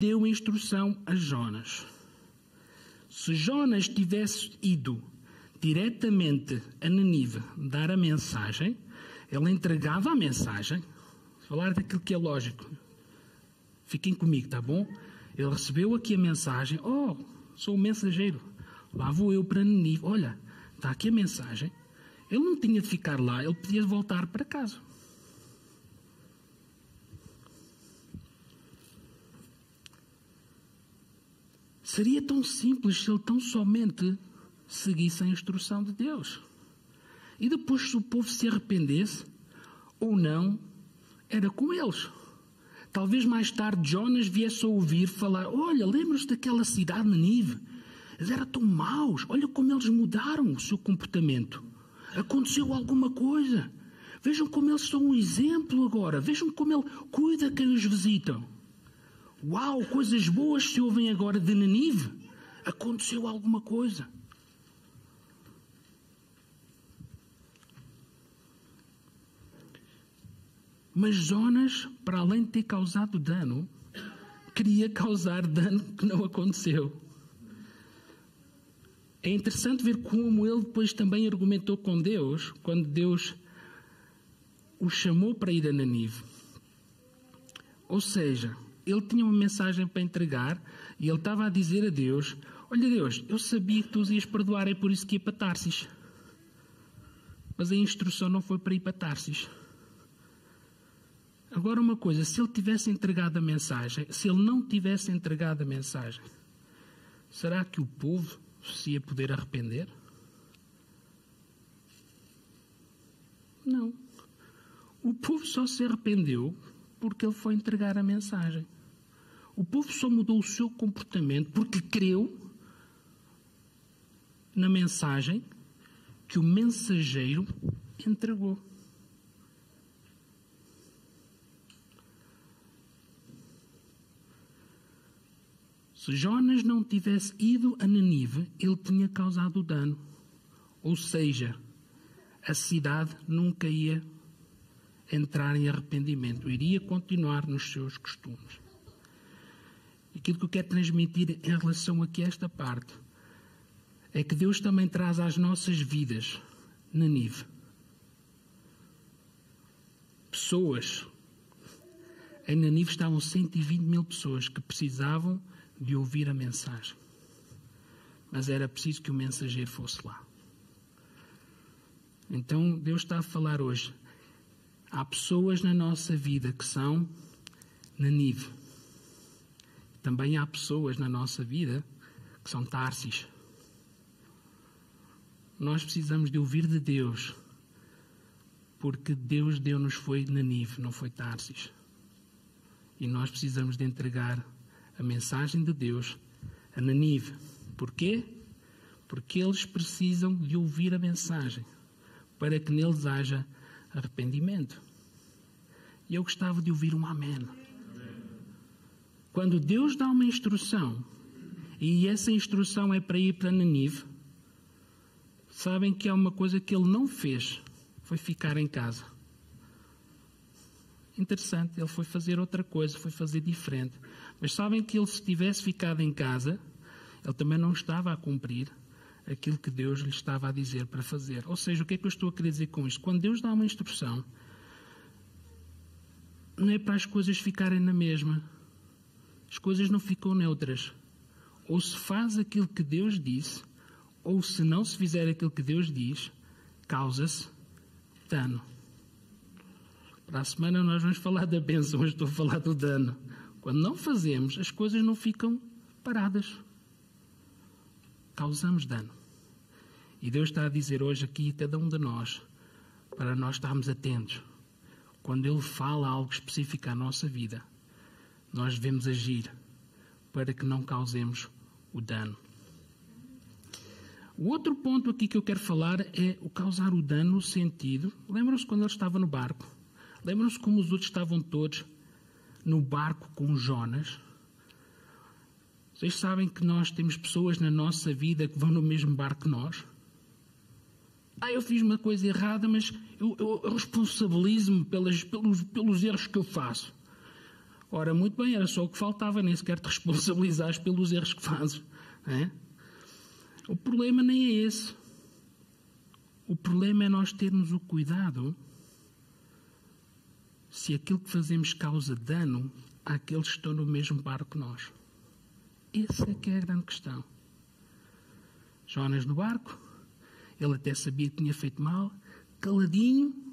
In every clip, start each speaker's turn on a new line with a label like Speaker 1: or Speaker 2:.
Speaker 1: deu instrução a Jonas. Se Jonas tivesse ido diretamente a Nanive dar a mensagem, ele entregava a mensagem, falar daquilo que é lógico. Fiquem comigo, tá bom? Ele recebeu aqui a mensagem, oh, sou o mensageiro. Lá vou eu para Nanive. Olha, está aqui a mensagem. Ele não tinha de ficar lá, ele podia voltar para casa. Seria tão simples se ele tão somente seguisse a instrução de Deus. E depois, se o povo se arrependesse ou não, era com eles. Talvez mais tarde Jonas viesse a ouvir falar: Olha, lembra-se daquela cidade Nanive? Eles eram tão maus. Olha como eles mudaram o seu comportamento. Aconteceu alguma coisa. Vejam como eles são um exemplo agora. Vejam como ele cuida quem os visitam. Uau, coisas boas se ouvem agora de Nanive. Aconteceu alguma coisa. Mas Jonas, para além de ter causado dano, queria causar dano que não aconteceu. É interessante ver como ele depois também argumentou com Deus, quando Deus o chamou para ir a Nanive. Ou seja, ele tinha uma mensagem para entregar e ele estava a dizer a Deus: Olha, Deus, eu sabia que tu os ias perdoar, é por isso que ia para Tarsis. Mas a instrução não foi para ir para Tarsis. Agora, uma coisa: se ele tivesse entregado a mensagem, se ele não tivesse entregado a mensagem, será que o povo se ia poder arrepender? Não. O povo só se arrependeu porque ele foi entregar a mensagem. O povo só mudou o seu comportamento porque creu na mensagem que o mensageiro entregou. Se Jonas não tivesse ido a Nanive, ele tinha causado dano. Ou seja, a cidade nunca ia entrar em arrependimento, iria continuar nos seus costumes. Aquilo que eu quero transmitir em relação aqui a esta parte é que Deus também traz às nossas vidas Nanive pessoas. Em Nanive estavam 120 mil pessoas que precisavam de ouvir a mensagem. Mas era preciso que o mensageiro fosse lá. Então Deus está a falar hoje. Há pessoas na nossa vida que são Nanive. Também há pessoas na nossa vida que são Tarsis. Nós precisamos de ouvir de Deus, porque Deus deu-nos foi Nanive, não foi Tarsis. E nós precisamos de entregar a mensagem de Deus a Nanive. Porquê? Porque eles precisam de ouvir a mensagem para que neles haja arrependimento. E eu gostava de ouvir um amém. Quando Deus dá uma instrução e essa instrução é para ir para Nanive, sabem que há uma coisa que ele não fez, foi ficar em casa. Interessante, ele foi fazer outra coisa, foi fazer diferente. Mas sabem que ele, se tivesse ficado em casa, ele também não estava a cumprir aquilo que Deus lhe estava a dizer para fazer. Ou seja, o que é que eu estou a querer dizer com isto? Quando Deus dá uma instrução, não é para as coisas ficarem na mesma. As coisas não ficam neutras. Ou se faz aquilo que Deus disse, ou se não se fizer aquilo que Deus diz, causa-se dano. Para a semana nós vamos falar da bênção, hoje estou a falar do dano. Quando não fazemos, as coisas não ficam paradas. Causamos dano. E Deus está a dizer hoje aqui a cada um de nós, para nós estarmos atentos. Quando Ele fala algo específico à nossa vida, nós devemos agir para que não causemos o dano. O outro ponto aqui que eu quero falar é o causar o dano no sentido. Lembram-se quando ele estava no barco? Lembram-se como os outros estavam todos no barco com Jonas? Vocês sabem que nós temos pessoas na nossa vida que vão no mesmo barco que nós? Ah, eu fiz uma coisa errada, mas eu, eu responsabilizo-me pelos, pelos erros que eu faço. Ora, muito bem, era só o que faltava, nem sequer te responsabilizares pelos erros que fazes. É? O problema nem é esse. O problema é nós termos o cuidado se aquilo que fazemos causa dano àqueles que estão no mesmo barco que nós. Essa é que é a grande questão. Jonas no barco, ele até sabia que tinha feito mal, caladinho.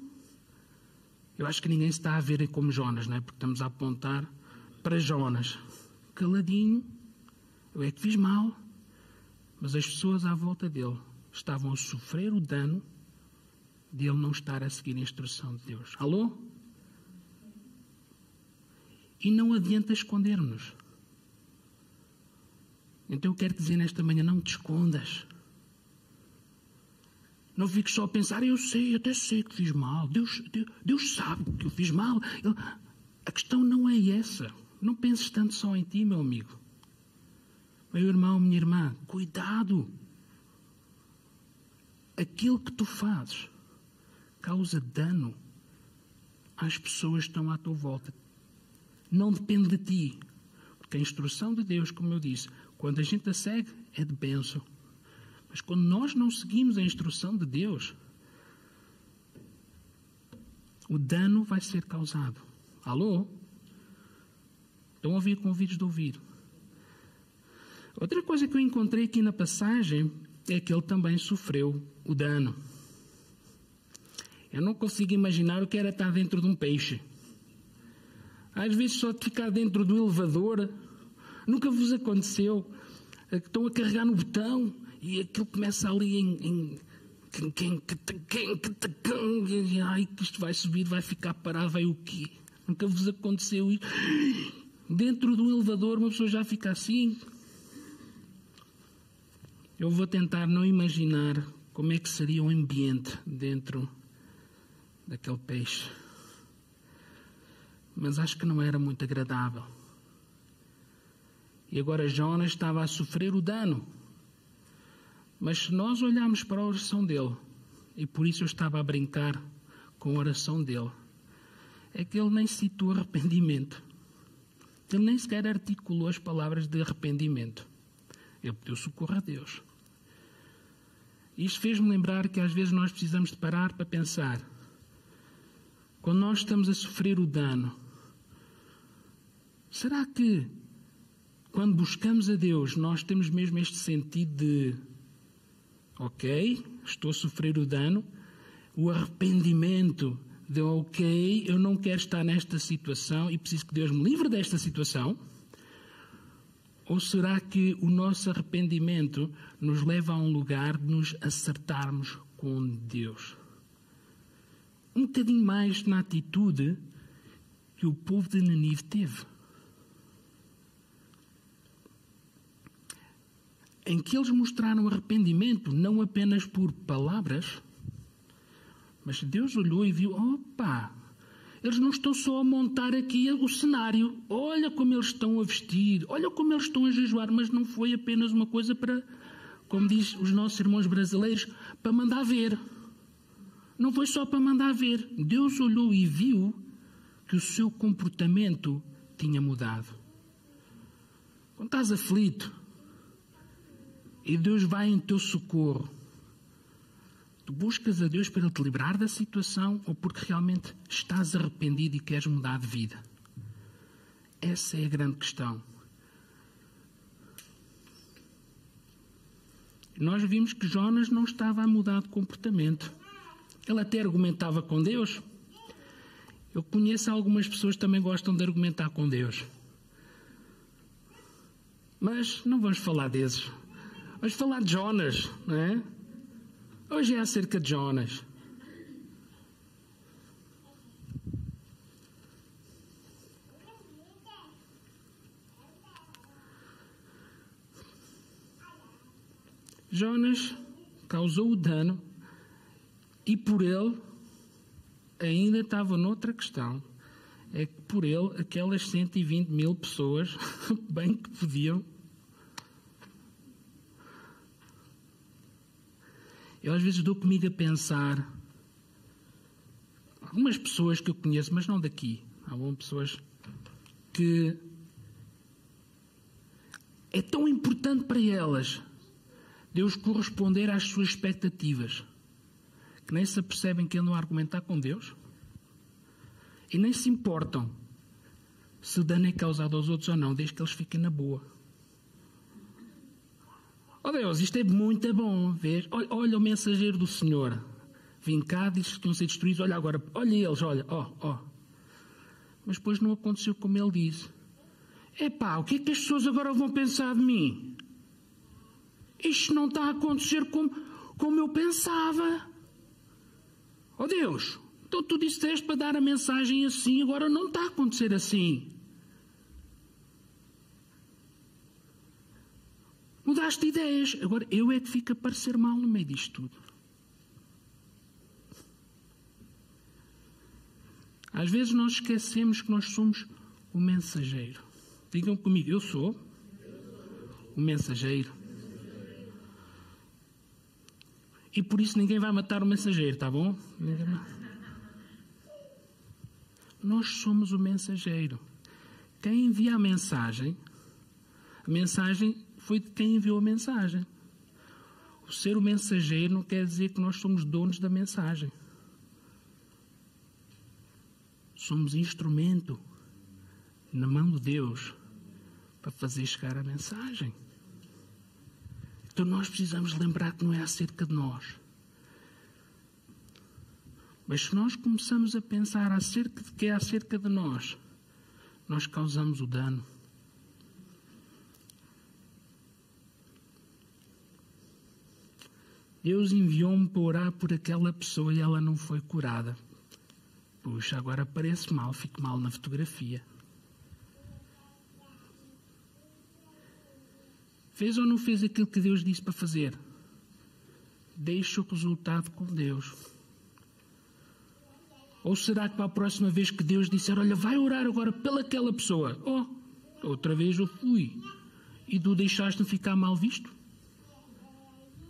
Speaker 1: Eu acho que ninguém se está a ver como Jonas, não é? Porque estamos a apontar para Jonas. Caladinho, eu é que fiz mal, mas as pessoas à volta dele estavam a sofrer o dano de ele não estar a seguir a instrução de Deus. Alô? E não adianta escondermos. Então eu quero dizer nesta manhã: não te escondas. Não fiques só a pensar, eu sei, até sei que fiz mal. Deus, Deus, Deus sabe que eu fiz mal. Ele, a questão não é essa. Não penses tanto só em ti, meu amigo. Meu irmão, minha irmã, cuidado. Aquilo que tu fazes causa dano às pessoas que estão à tua volta. Não depende de ti. Porque a instrução de Deus, como eu disse, quando a gente a segue, é de bênção. Mas quando nós não seguimos a instrução de Deus, o dano vai ser causado. Alô? Estão a ouvir convites de ouvir. Outra coisa que eu encontrei aqui na passagem é que ele também sofreu o dano. Eu não consigo imaginar o que era estar dentro de um peixe. Às vezes só de ficar dentro do elevador, nunca vos aconteceu que estão a carregar no botão e aquilo começa ali em, em ai, que isto vai subir, vai ficar parado, vai o quê? Nunca vos aconteceu isso? Dentro do elevador uma pessoa já fica assim, eu vou tentar não imaginar como é que seria o ambiente dentro daquele peixe. Mas acho que não era muito agradável. E agora Jonas estava a sofrer o dano. Mas se nós olharmos para a oração dele, e por isso eu estava a brincar com a oração dele, é que ele nem citou arrependimento. Ele nem sequer articulou as palavras de arrependimento. Ele pediu socorro a Deus. Isto fez-me lembrar que às vezes nós precisamos de parar para pensar. Quando nós estamos a sofrer o dano, será que quando buscamos a Deus nós temos mesmo este sentido de ok, estou a sofrer o dano, o arrependimento de ok, eu não quero estar nesta situação e preciso que Deus me livre desta situação? Ou será que o nosso arrependimento nos leva a um lugar de nos acertarmos com Deus? Um bocadinho mais na atitude que o povo de Nanive teve. Em que eles mostraram arrependimento não apenas por palavras, mas Deus olhou e viu: opa, eles não estão só a montar aqui o cenário. Olha como eles estão a vestir, olha como eles estão a jejuar, mas não foi apenas uma coisa para, como diz os nossos irmãos brasileiros, para mandar ver. Não foi só para mandar ver. Deus olhou e viu que o seu comportamento tinha mudado. Quando estás aflito e Deus vai em teu socorro, Tu buscas a Deus para te livrar da situação ou porque realmente estás arrependido e queres mudar de vida? Essa é a grande questão. Nós vimos que Jonas não estava a mudar de comportamento. Ele até argumentava com Deus. Eu conheço algumas pessoas que também gostam de argumentar com Deus. Mas não vamos falar desses. Vamos falar de Jonas, não é? Hoje é acerca de Jonas. Jonas causou o dano e por ele ainda estava noutra questão. É que por ele aquelas 120 mil pessoas bem que podiam Eu às vezes dou comigo a pensar. Algumas pessoas que eu conheço, mas não daqui. Algumas pessoas que é tão importante para elas Deus corresponder às suas expectativas que nem se apercebem que andam a argumentar com Deus e nem se importam se o dano é causado aos outros ou não, desde que eles fiquem na boa. Oh Deus, isto é muito bom, vês? Olha, olha o mensageiro do Senhor. Disse que estão a ser destruídos. Olha agora, olha eles, olha, ó, oh, ó. Oh. Mas depois não aconteceu como ele disse. Epá, o que é que as pessoas agora vão pensar de mim? Isto não está a acontecer como, como eu pensava. Oh Deus, então tu disseste para dar a mensagem assim, agora não está a acontecer assim. Mudaste ideias. Agora eu é que fico a parecer mal no meio disto tudo. Às vezes nós esquecemos que nós somos o mensageiro. Digam comigo, eu sou o mensageiro. E por isso ninguém vai matar o mensageiro, tá bom? Nós somos o mensageiro. Quem envia a mensagem, a mensagem foi de quem enviou a mensagem. O ser o mensageiro não quer dizer que nós somos donos da mensagem. Somos instrumento na mão de Deus para fazer chegar a mensagem. Então nós precisamos lembrar que não é acerca de nós. Mas se nós começamos a pensar acerca de que é acerca de nós, nós causamos o dano. Deus enviou-me para orar por aquela pessoa e ela não foi curada. Puxa, agora parece mal, fico mal na fotografia. Fez ou não fez aquilo que Deus disse para fazer? Deixa o resultado com Deus. Ou será que para a próxima vez que Deus disser, olha, vai orar agora pelaquela pessoa? Oh, outra vez eu fui. E tu deixaste-me ficar mal visto?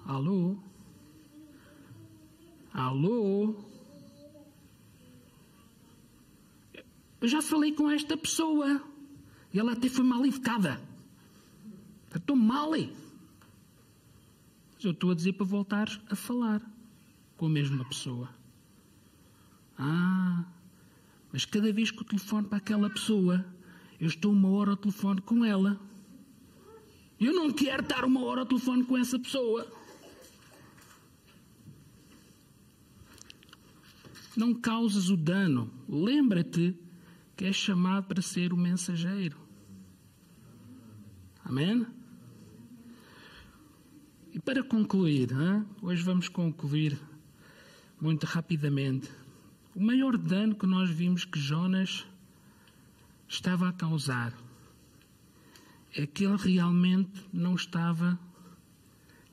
Speaker 1: Alô? Alô? Eu já falei com esta pessoa. E ela até foi mal educada. Estou mal. Mas eu estou a dizer para voltar a falar com a mesma pessoa. Ah, mas cada vez que eu telefone para aquela pessoa, eu estou uma hora ao telefone com ela. Eu não quero estar uma hora ao telefone com essa pessoa. Não causas o dano. Lembra-te que és chamado para ser o mensageiro. Amém? E para concluir, hein? hoje vamos concluir muito rapidamente. O maior dano que nós vimos que Jonas estava a causar é que ele realmente não estava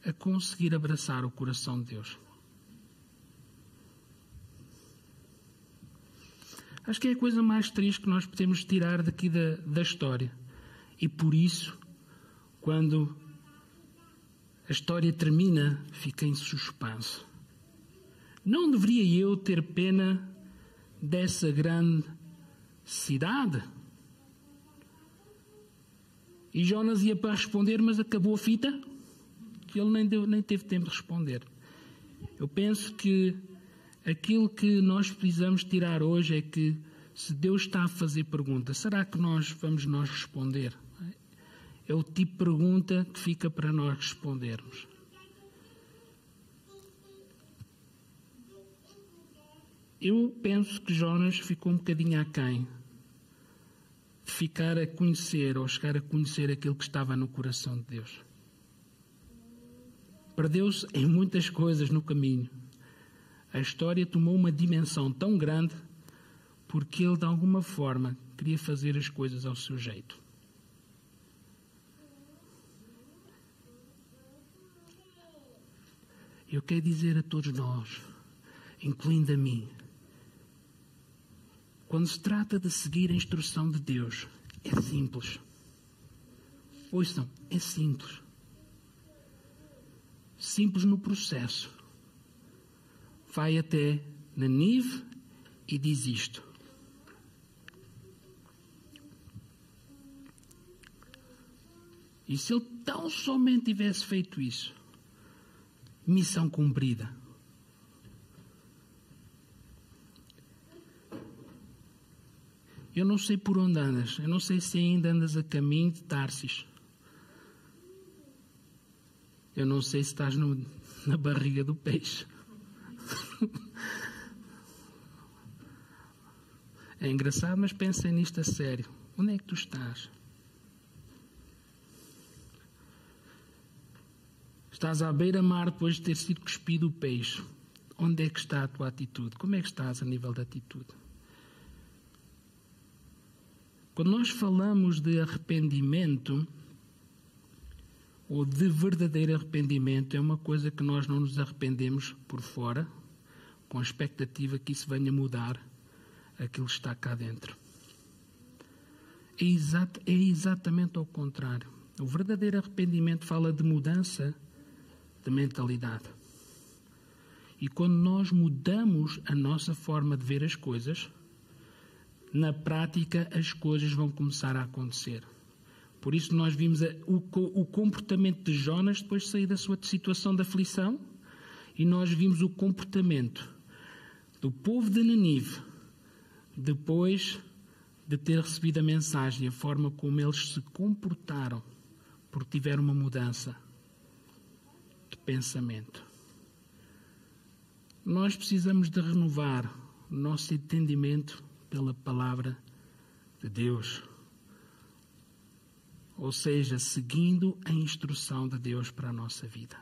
Speaker 1: a conseguir abraçar o coração de Deus. Acho que é a coisa mais triste que nós podemos tirar daqui da, da história. E por isso, quando a história termina, fica em suspenso. Não deveria eu ter pena dessa grande cidade? E Jonas ia para responder, mas acabou a fita, que ele nem, deu, nem teve tempo de responder. Eu penso que aquilo que nós precisamos tirar hoje é que se Deus está a fazer perguntas, será que nós vamos nós responder? É o tipo de pergunta que fica para nós respondermos. Eu penso que Jonas ficou um bocadinho aquém de ficar a conhecer ou chegar a conhecer aquilo que estava no coração de Deus. Perdeu-se em muitas coisas no caminho a história tomou uma dimensão tão grande porque ele, de alguma forma, queria fazer as coisas ao seu jeito. Eu quero dizer a todos nós, incluindo a mim, quando se trata de seguir a instrução de Deus, é simples. Ouçam, é simples. Simples no processo vai até Nanive e diz isto. E se ele tão somente tivesse feito isso, missão cumprida. Eu não sei por onde andas, eu não sei se ainda andas a caminho de Tarsis. Eu não sei se estás no, na barriga do peixe. É engraçado, mas pensem nisto a sério. Onde é que tu estás? Estás à beira-mar depois de ter sido cuspido o peixe. Onde é que está a tua atitude? Como é que estás a nível da atitude? Quando nós falamos de arrependimento, ou de verdadeiro arrependimento, é uma coisa que nós não nos arrependemos por fora, com a expectativa que isso venha mudar aquilo que está cá dentro. É, exato, é exatamente ao contrário. O verdadeiro arrependimento fala de mudança de mentalidade. E quando nós mudamos a nossa forma de ver as coisas, na prática as coisas vão começar a acontecer. Por isso nós vimos o, o comportamento de Jonas depois de sair da sua situação de aflição e nós vimos o comportamento do povo de Nanive depois de ter recebido a mensagem, a forma como eles se comportaram, porque tiveram uma mudança de pensamento. Nós precisamos de renovar o nosso entendimento pela palavra de Deus. Ou seja, seguindo a instrução de Deus para a nossa vida.